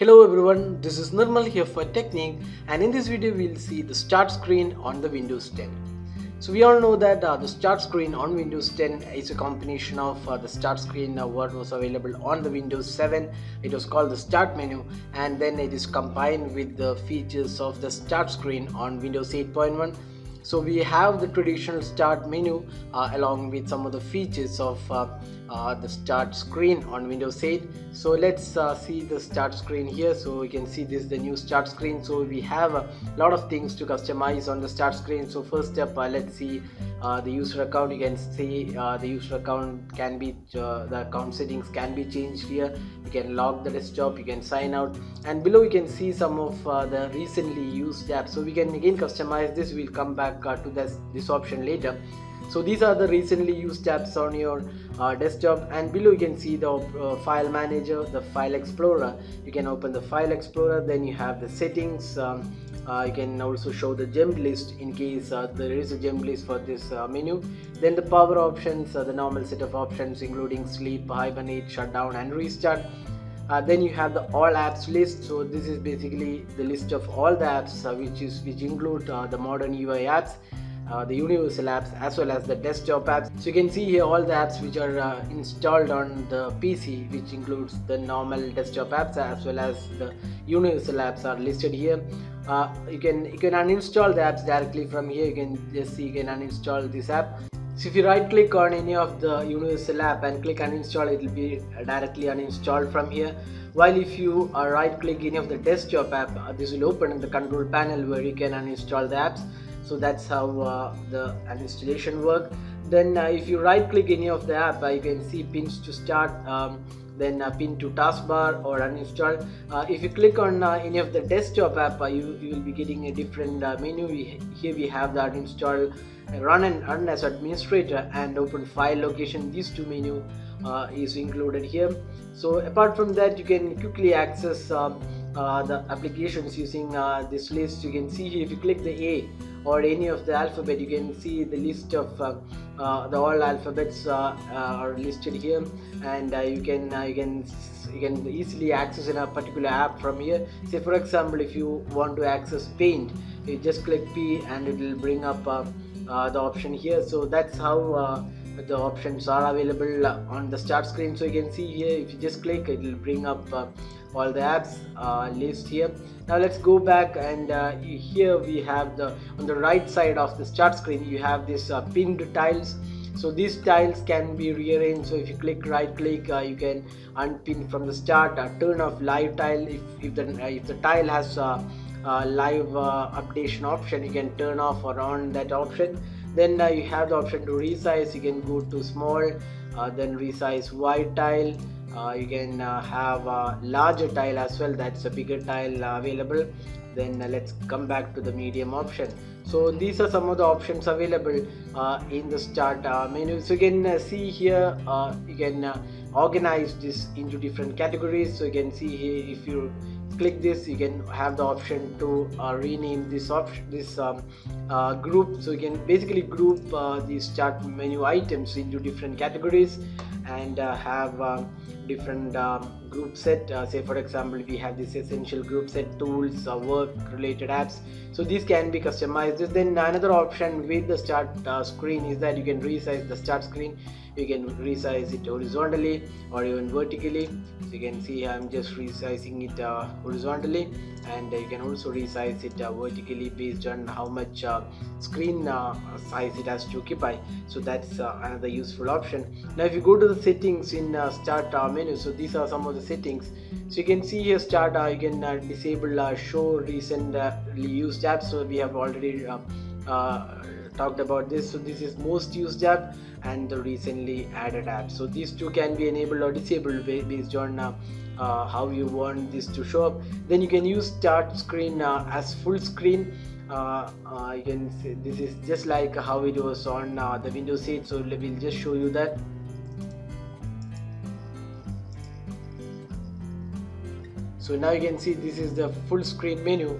Hello everyone, this is Nirmal here for Techniqued and in this video we'll see the start screen on the Windows 10. So we all know that uh, the start screen on Windows 10 is a combination of uh, the start screen uh, what was available on the Windows 7. It was called the start menu and then it is combined with the features of the start screen on Windows 8.1 so we have the traditional start menu uh, along with some of the features of uh, uh, the start screen on Windows 8 so let's uh, see the start screen here. So we can see this is the new start screen. So we have a lot of things to customize on the start screen. So first step uh, let's see uh, the user account. You can see the user account can be the account settings can be changed here. You can log the desktop. You can sign out. And below you can see some of the recently used apps. So we can again customize this. We'll come back uh, to this, this option later so these are the recently used tabs on your uh, desktop and below you can see the uh, file manager the file explorer. You can open the file explorer then you have the settings um, uh, you can also show the jump list in case uh, there is a jump list for this uh, menu. Then the power options the normal set of options including sleep hibernate shutdown and restart. Uh, then you have the all apps list. So this is basically the list of all the apps uh, which is which include uh, the modern UI apps uh, the universal apps as well as the desktop apps. So you can see here all the apps which are uh, installed on the PC which includes the normal desktop apps as well as the universal apps are listed here. Uh, you can you can uninstall the apps directly from here. You can just see you can uninstall this app. So if you right click on any of the universal app and click uninstall it will be directly uninstalled from here. While if you uh, right click any of the desktop app uh, this will open in the control panel where you can uninstall the apps so that's how uh, the installation work. Then uh, if you right click any of the app uh, you can see pins to start um, then pin to taskbar or uninstall. Uh, if you click on uh, any of the desktop app uh, you, you will be getting a different menu. We, here we have the uninstall run and run as administrator and open file location. These two menu is included here. So apart from that you can quickly access um, the applications using this list. You can see here if you click the A or any of the alphabet you can see the list of uh, uh, the all alphabets uh, are listed here. And you can you can you can easily access in a particular app from here. Say for example if you want to access paint you just click P and it will bring up the option here. So that's how the options are available on the start screen. So you can see here if you just click it will bring up uh, all the apps uh, list here. Now let's go back and uh, here we have the on the right side of the start screen you have this uh, pinned tiles. So these tiles can be rearranged. So if you click right click uh, you can unpin from the start uh, turn off live tile. If, if the if the tile has a live updation option you can turn off or on that option. Then uh, you have the option to resize. You can go to small uh, then resize wide tile. uh, you can uh, have a larger tile as well. That's a bigger tile uh, available. Then uh, let's come back to the medium option. So these are some of the options available in the start menu. So you can see here you can organize this into different categories. So you can see here if you click this you can have the option to uh, rename this option this um, uh, group. So you can basically group uh, these start menu items into different categories and uh, have um, different um, group set uh, say for example we have this essential group set tools uh, work related apps. So these can be customized. Then another option with the start screen is that you can resize the start screen. You can resize it horizontally or even vertically. So you can see I'm just resizing it uh, horizontally. And you can also resize it uh, vertically based on how much uh, screen uh, size it has to occupy. So that's uh, another useful option. Now if you go to the settings in uh, start menu so these are some of the settings. So you can see here start you can disable show recently used apps. So we have already talked about this. So this is most used app and the recently added app. So these two can be enabled or disabled based on uh, uh, how you want this to show up. Then you can use start screen uh, as full screen. Uh, uh, you can see this is just like how it was on uh, the windows 8 so we'll just show you that so now you can see this is the full screen menu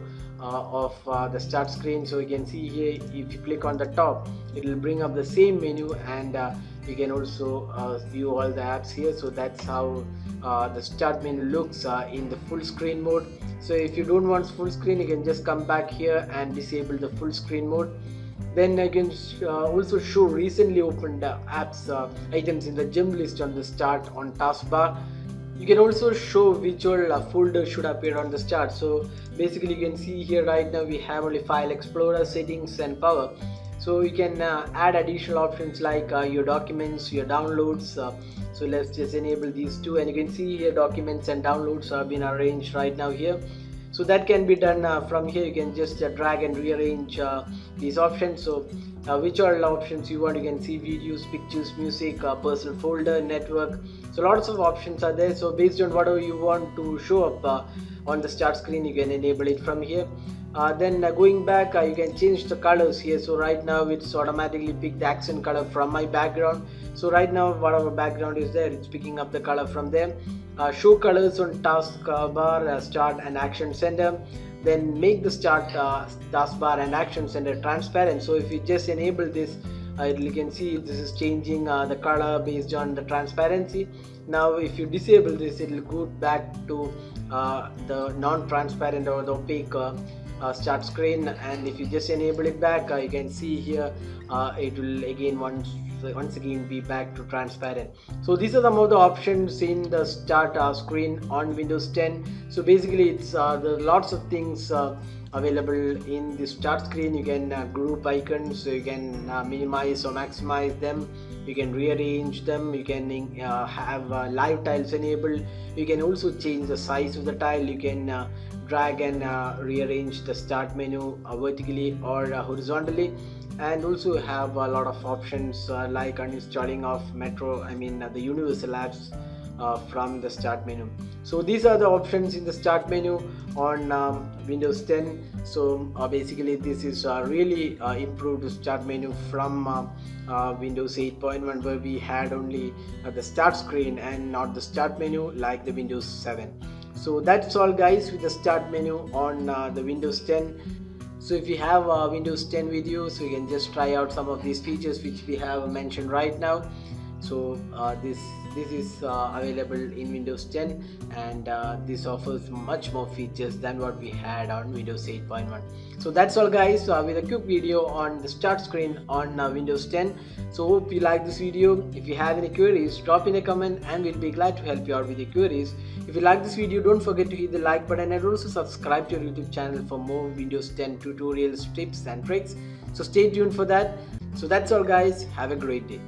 uh, of uh, the start screen. So you can see here if you click on the top it will bring up the same menu and uh, you can also uh, view all the apps here. So that's how uh, the start menu looks uh, in the full screen mode. So if you don't want full screen you can just come back here and disable the full screen mode. Then I can also show recently opened apps items in the jump list on the start on taskbar you can also show which all uh, folder should appear on this chart. So basically you can see here right now we have only file explorer settings and power. So you can uh, add additional options like uh, your documents your downloads uh, so let's just enable these two. And you can see here documents and downloads have been arranged right now here so that can be done uh, from here you can just uh, drag and rearrange uh, these options. So which are options you want? You can see videos pictures music personal folder network. So lots of options are there. So based on whatever you want to show up on the start screen you can enable it from here. Uh, then uh, going back uh, you can change the colors here. So right now it's automatically pick the accent color from my background. So right now whatever background is there it's picking up the color from there uh, show colors on task bar uh, start and action center. Then make the start uh, taskbar and action center transparent. So if you just enable this uh, you can see this is changing uh, the color based on the transparency. Now if you disable this it will go back to uh, the non-transparent or the opaque uh, uh, start screen. And if you just enable it back uh, you can see here uh, it will again once once again be back to transparent. So these are some of the options in the start uh, screen on windows 10 so basically it's uh, the lots of things uh, available in the start screen. You can uh, group icons so you can uh, minimize or maximize them. You can rearrange them. You can uh, have live tiles enabled. You can also change the size of the tile. You can drag and rearrange the start menu vertically or horizontally and also have a lot of options uh, like uninstalling of metro i mean uh, the universal apps uh, from the start menu. So these are the options in the start menu on um, windows 10 so uh, basically this is uh, really uh, improved start menu from windows 8.1 where we had only the start screen and not the start menu like the windows 7 so that's all guys with the start menu on the windows 10 so if you have a windows 10 video so you can just try out some of these features which we have mentioned right now so uh, this this is uh, available in windows 10 and uh, this offers much more features than what we had on windows 8.1 so that's all guys. Uh, with a quick video on the start screen on uh, windows 10 so hope you like this video. If you have any queries drop in a comment and we'll be glad to help you out with your queries. If you like this video don't forget to hit the like button and also subscribe to our youtube channel for more windows 10 tutorials tips and tricks. So stay tuned for that. So that's all guys. Have a great day